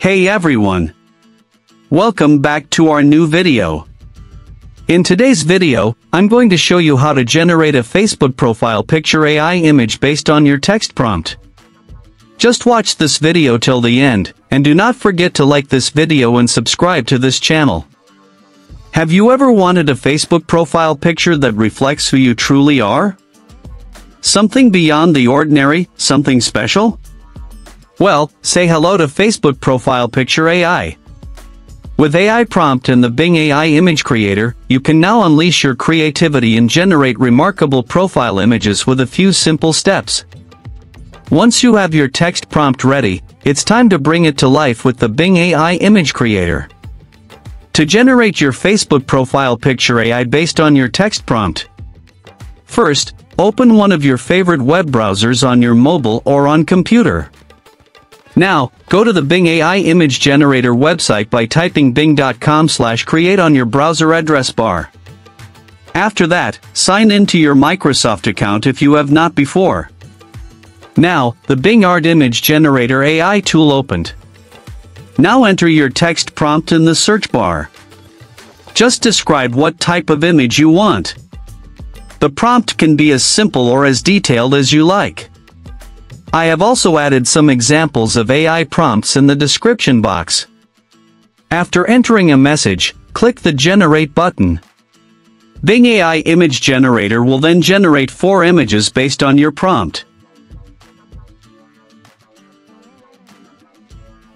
Hey everyone! Welcome back to our new video. In today's video, I'm going to show you how to generate a Facebook profile picture AI image based on your text prompt. Just watch this video till the end, and do not forget to like this video and subscribe to this channel. Have you ever wanted a Facebook profile picture that reflects who you truly are? Something beyond the ordinary, something special? Well, say hello to Facebook Profile Picture AI. With AI Prompt and the Bing AI Image Creator, you can now unleash your creativity and generate remarkable profile images with a few simple steps. Once you have your text prompt ready, it's time to bring it to life with the Bing AI Image Creator. To generate your Facebook profile picture AI based on your text prompt, First, open one of your favorite web browsers on your mobile or on computer. Now, go to the Bing AI Image Generator website by typing bing.com slash create on your browser address bar. After that, sign in to your Microsoft account if you have not before. Now, the Bing Art Image Generator AI tool opened. Now enter your text prompt in the search bar. Just describe what type of image you want. The prompt can be as simple or as detailed as you like. I have also added some examples of AI prompts in the description box. After entering a message, click the Generate button. Bing AI Image Generator will then generate four images based on your prompt.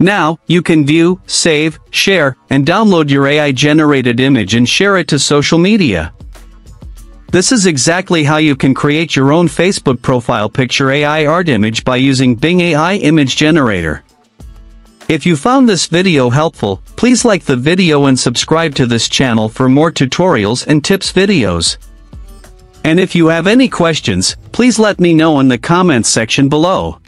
Now, you can view, save, share, and download your AI-generated image and share it to social media. This is exactly how you can create your own Facebook profile picture AI art image by using Bing AI Image Generator. If you found this video helpful, please like the video and subscribe to this channel for more tutorials and tips videos. And if you have any questions, please let me know in the comments section below.